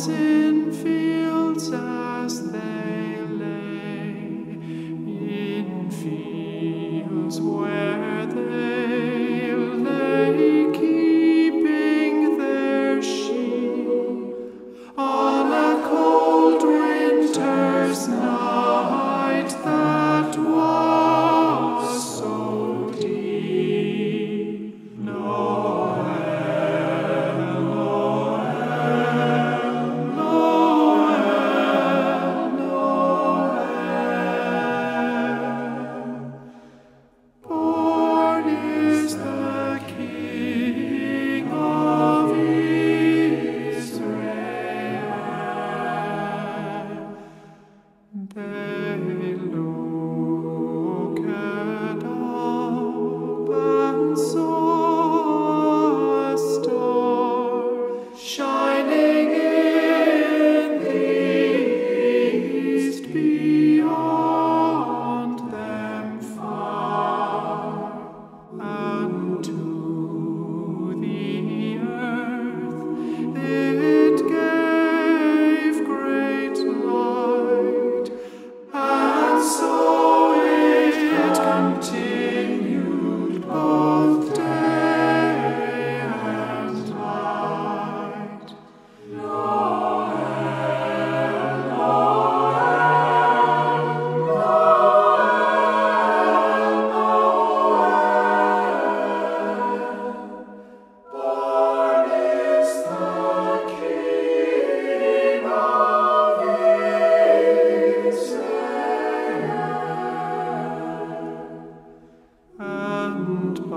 in fields as they lay, in fields where. und